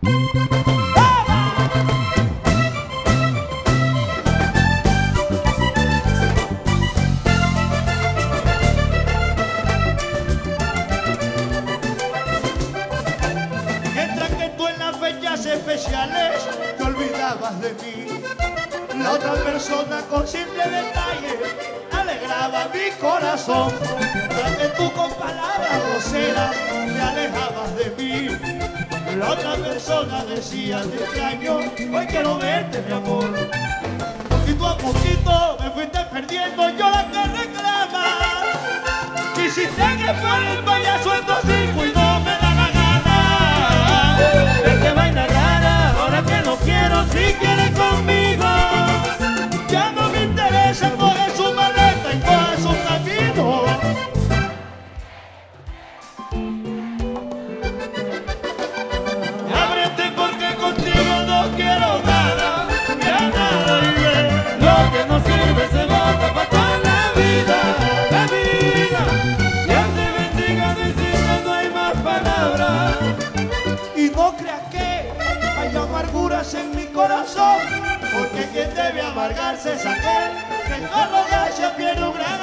Entra que tú en las fechas especiales te olvidabas de mí. La otra persona con simple detalle alegraba mi corazón. Mientras que tú con palabras groseras te alejabas de mí. La otra persona decía te este extraño, hoy saqué, que el ya se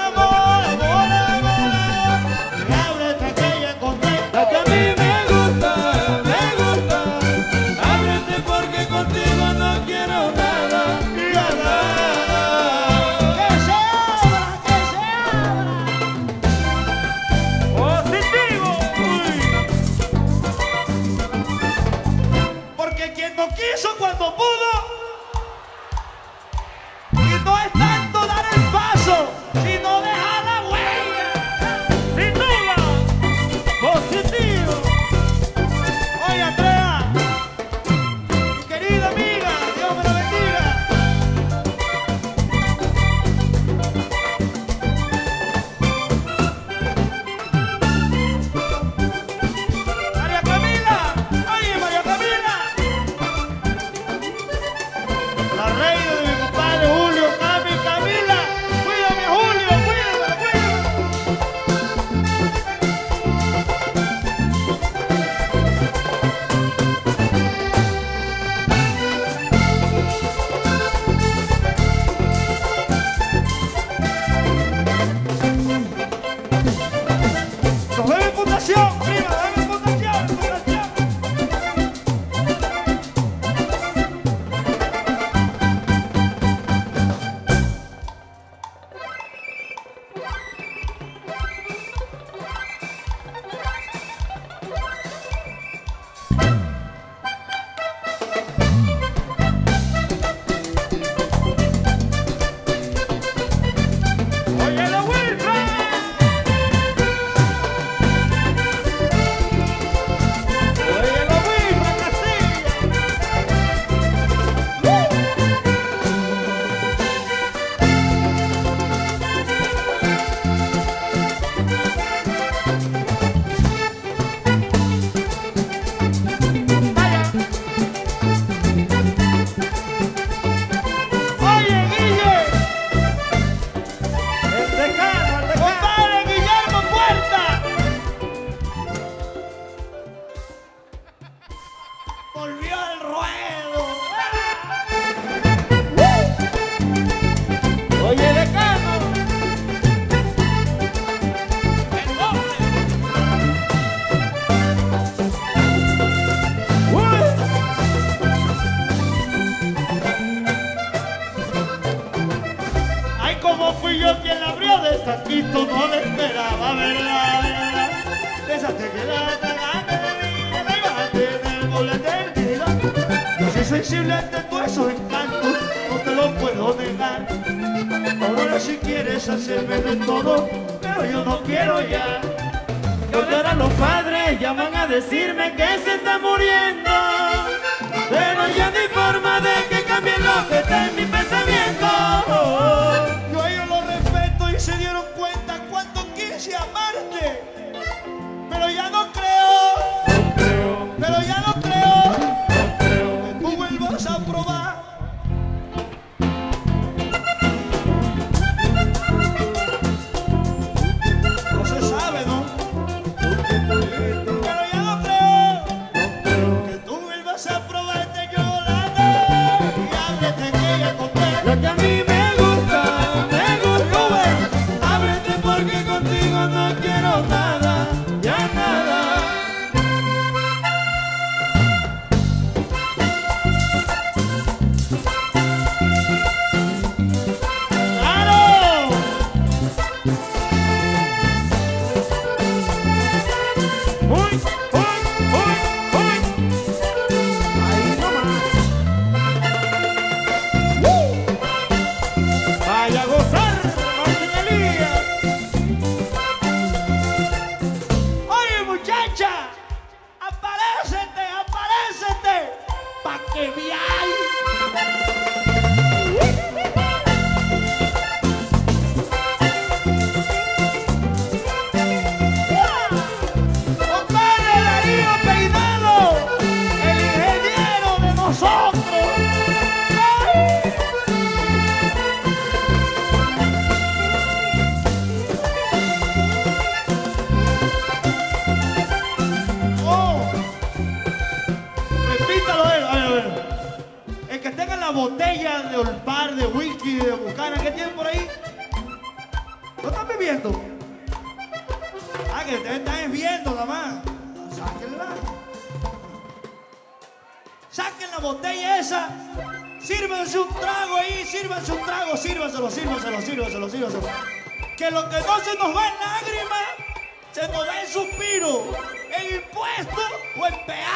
regresaste que la pegaste de me pegaste en el boletín Yo soy sensible ante todos esos encantos, no te lo puedo negar. Ahora si quieres hacerme de todo, pero yo no quiero ya. Y ahora los padres llaman a decirme que se está muriendo. Que tenga la botella de Olpar, de whisky, de Bucana, ¿qué tienen por ahí? ¿Lo están bebiendo? Ah, que ustedes están viendo nada más. Sáquenla. Saquen la botella esa. Sírvanse un trago ahí, sírvanse un trago, sírvanselo, sírvanselo, sírvanselo, sírvanselo. Que lo que no se nos va en lágrimas, se nos va en suspiro, en impuestos o en peaje.